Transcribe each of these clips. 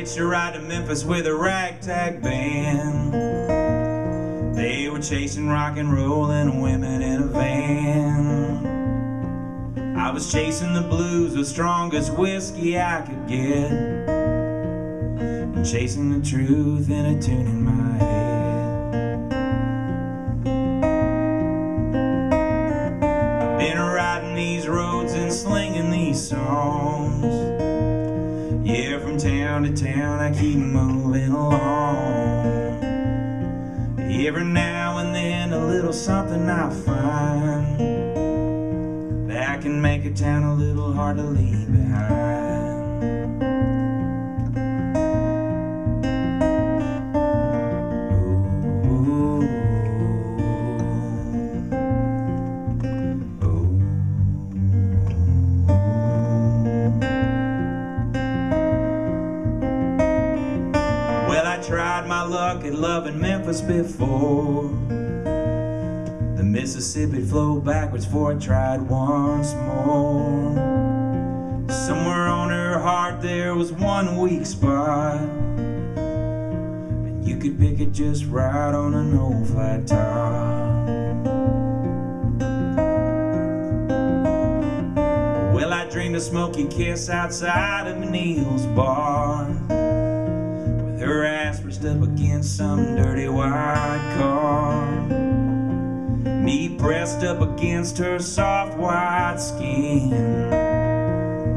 hitched a ride to Memphis with a ragtag band. They were chasing rock and roll and women in a van. I was chasing the blues, the strongest whiskey I could get. And chasing the truth in a tune in my head. Been riding these roads and slinging these songs. Town to town I keep moving along. Every now and then a little something I find that can make a town a little hard to leave behind. Luck at loving Memphis before. The Mississippi flowed backwards before I tried once more. Somewhere on her heart there was one weak spot. And you could pick it just right on an old flat top. Well, I dreamed a smoky kiss outside of Neil's bar. Her ass pressed up against some dirty white car. Me pressed up against her soft white skin.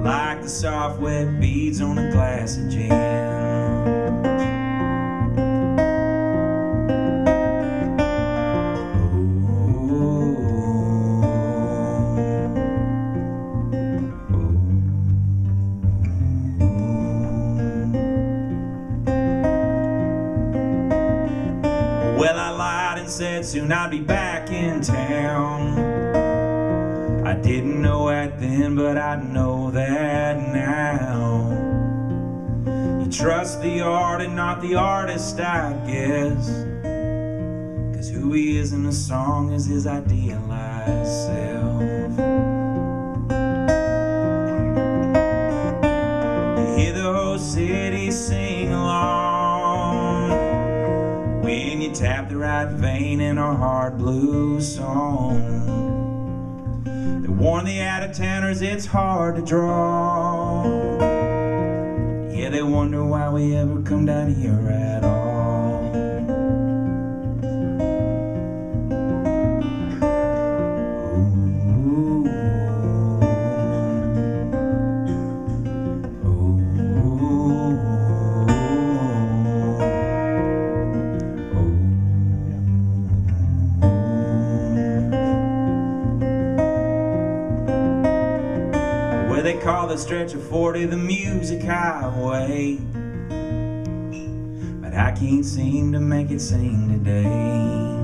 Like the soft wet beads on a glass of gin. Said soon I'd be back in town. I didn't know that then, but I know that now. You trust the art and not the artist, I guess. Cause who he is in the song is his idealized self. You hear the whole city sing along when you tap the right vein in a hard blues song. They warn the out of towners it's hard to draw. Yeah, they wonder why we ever come down here at all. They call the stretch of 40 the music highway. But I can't seem to make it sing today.